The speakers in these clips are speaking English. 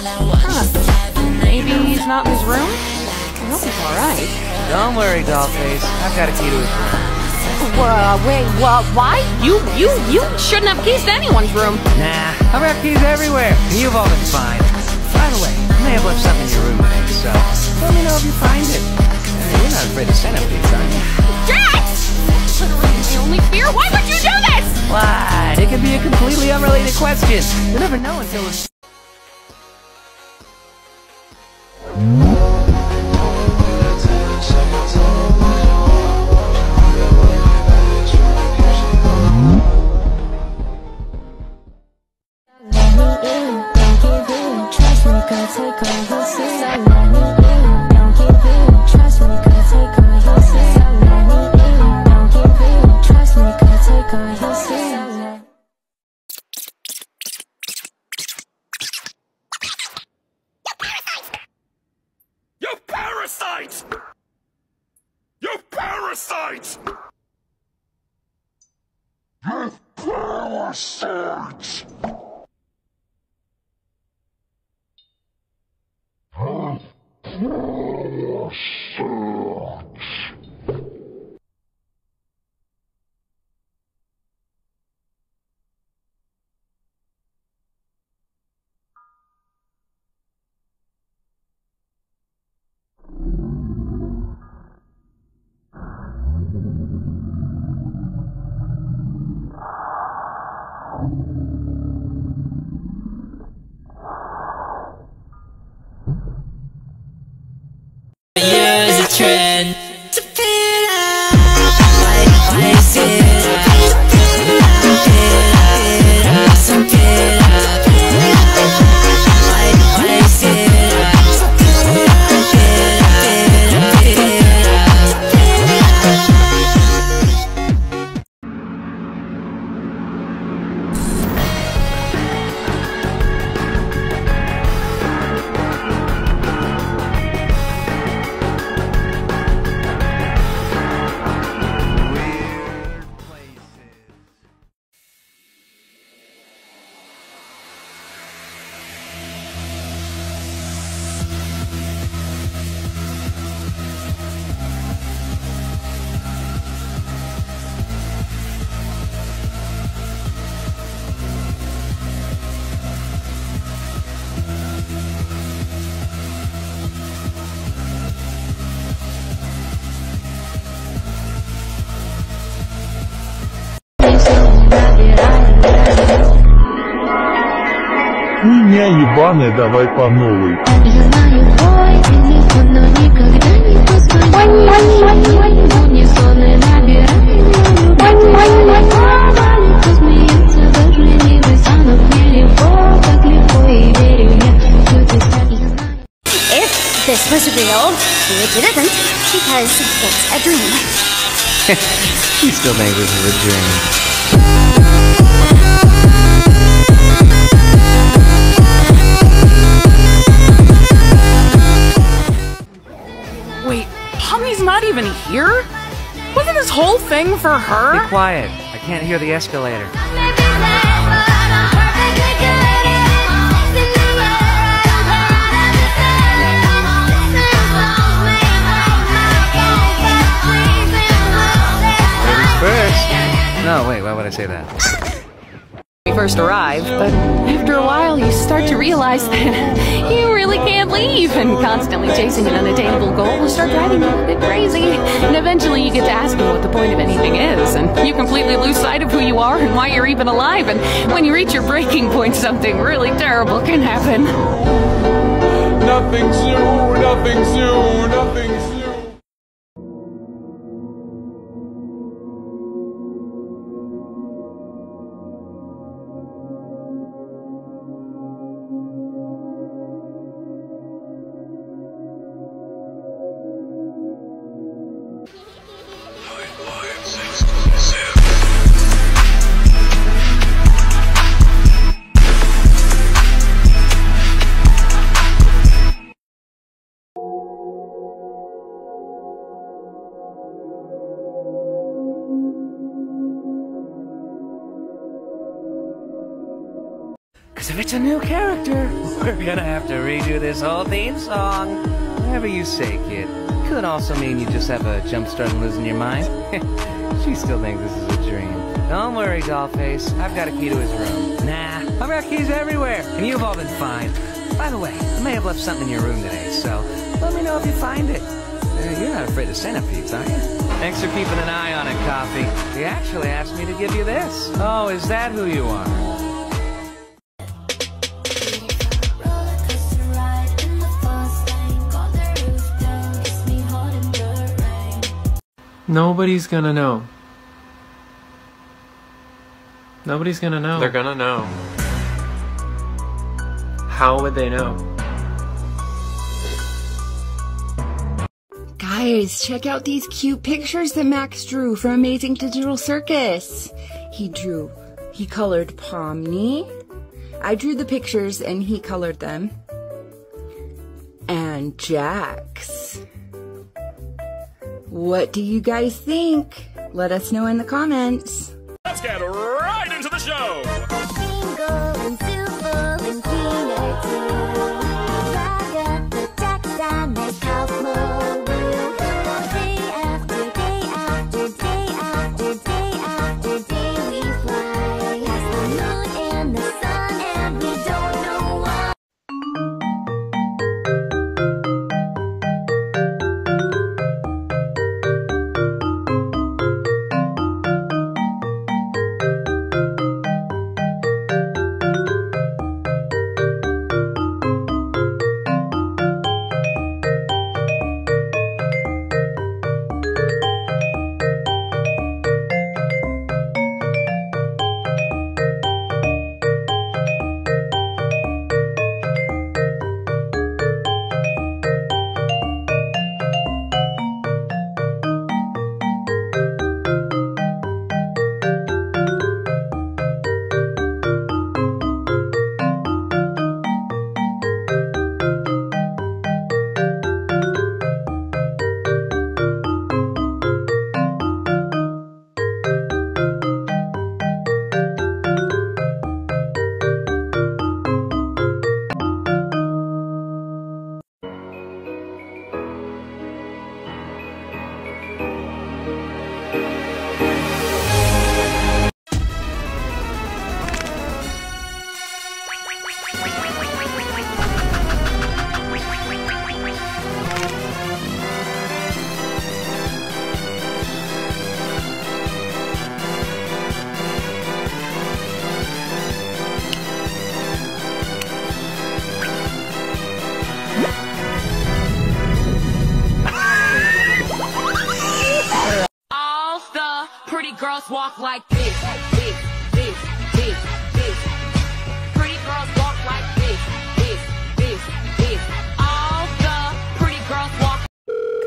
Huh. Maybe he's not in his room? I hope he's alright. Don't worry, Dollface. I've got a key to his room. Uh, wait, what? Why? You, you, you shouldn't have keys to anyone's room. Nah, I've got keys everywhere. You've all been fine. By the way, I may have left something in your room today, so let me know if you find it. Uh, you're not afraid of centipedes, are you? Jax! Literally my only fear. Why would you do this? Why? It could be a completely unrelated question. You'll never know until it's... You use Хуйня ебаная, давай по новой. Я знаю твой телефон, но никогда не позвонишь В унисон и набираю любовь Кто смеется, даже не высанут Мне легко, как легко и верю я Что ты так я знаю If this was real, which it isn't, because it's a dream. She still thinks this is a dream. Even here? Wasn't this whole thing for her? Be quiet. I can't hear the escalator. Ladies first. No, wait, why would I say that? First arrived, but after a while you start to realize that you really can't leave, and constantly chasing an unattainable goal will start driving you a bit crazy. And eventually you get to asking what the point of anything is, and you completely lose sight of who you are and why you're even alive, and when you reach your breaking point, something really terrible can happen. Nothing's new, nothing's new, nothing's new. It's a new character. We're gonna have to redo this whole theme song. Whatever you say, kid. Could also mean you just have a jump start and losing your mind. she still thinks this is a dream. Don't worry, Dollface. I've got a key to his room. Nah, I've got keys everywhere, and you've all been fine. By the way, I may have left something in your room today, so let me know if you find it. Uh, you're not afraid of centipedes, are you? Thanks for keeping an eye on it, Coffee. He actually asked me to give you this. Oh, is that who you are? Nobody's gonna know. Nobody's gonna know. They're gonna know. How would they know? Guys, check out these cute pictures that Max drew from Amazing Digital Circus. He drew, he colored Pomni. I drew the pictures and he colored them. And Jax. What do you guys think? Let us know in the comments. Girls walk like this, this, this, this, this. Pretty girls walk like this, this, this, this. All the pretty girls walk.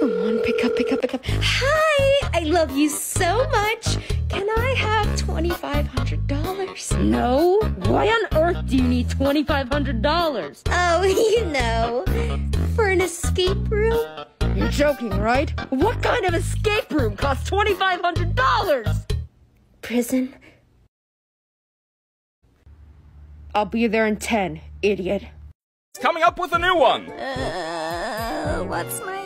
Come on, pick up, pick up, pick up. Hi! I love you so much. Can I have $2,500? No? Why on earth do you need $2,500? Oh, you know, for an escape room? You're joking, right? What kind of escape room costs $2,500? Prison? I'll be there in 10, idiot. Coming up with a new one. Uh, what's my name?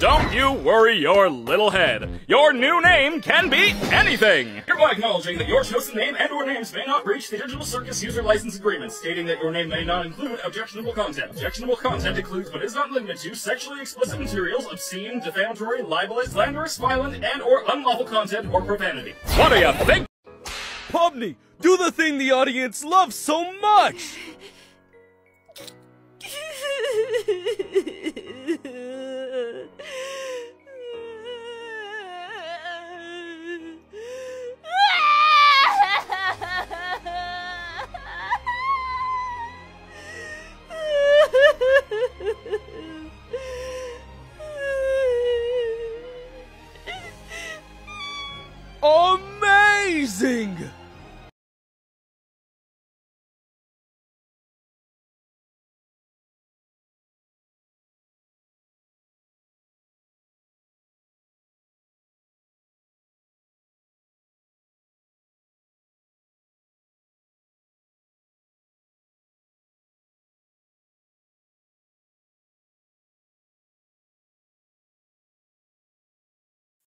Don't you worry your little head. Your new name can be anything. Hereby acknowledging that your chosen name and or names may not breach the Digital Circus user license agreement, stating that your name may not include objectionable content. Objectionable content includes but is not limited to sexually explicit materials, obscene, defamatory, libelous, slanderous, violent, and or unlawful content or profanity. What do you think? Pomni, do the thing the audience loves so much!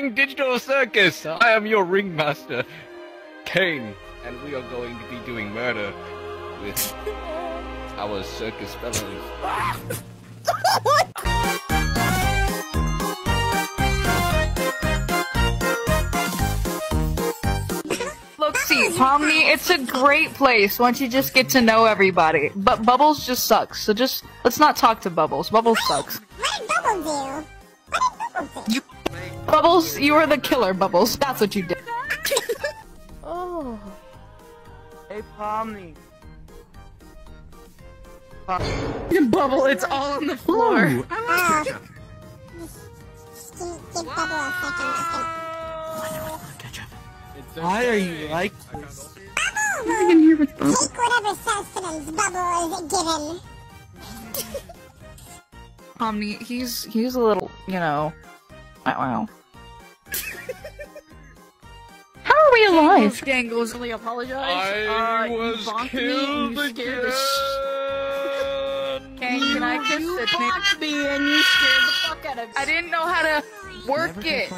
the amazing digital circus. I am your ringmaster, Caine, and we are going to be doing murder with our circus fellows. Look, see, Pomni, it's a great place once you just get to know everybody. But Bubbles just sucks, so just let's not talk to Bubbles. Bubbles sucks. What did Bubble do? Bubbles, you were the killer, Bubbles. That's what you did. Oh. Hey, Pomni. Bubble, it's all on the floor. Give, ah. give Bubble a second. Just gonna... Why are you like this? Bubble! Take whatever sustenance Bubble is given. Pomni, he's he's a little, you know. I are we alive? Dangles really apologize. I uh, was killed me, you the again. sh- Caine, can I kiss it? You me and you scared the fuck out of me. I didn't know how to work it.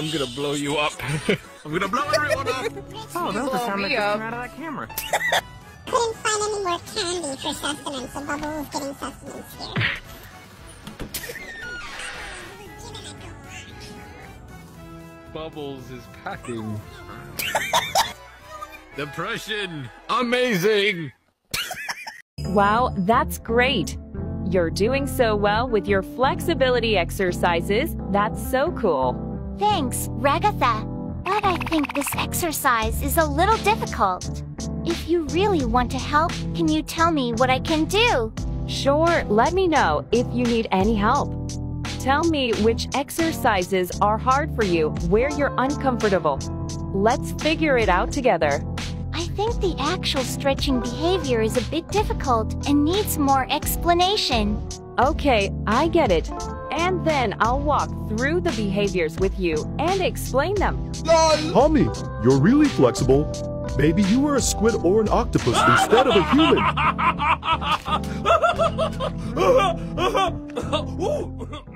I'm gonna blow you up. I'm gonna blow everyone up. Oh, that was the sound that me came out of that camera. Couldn't find any more candy for sustenance, so Bubble was getting sustenance here. Bubbles is packing. Depression. Amazing. Wow, that's great. You're doing so well with your flexibility exercises. That's so cool. Thanks, Ragatha. But I think this exercise is a little difficult. If you really want to help, can you tell me what I can do? Sure, let me know if you need any help. Tell me which exercises are hard for you, where you're uncomfortable. Let's figure it out together. I think the actual stretching behavior is a bit difficult and needs more explanation. Okay, I get it. And then I'll walk through the behaviors with you and explain them. Tommy, you're really flexible. Maybe you were a squid or an octopus instead of a human. Ooh.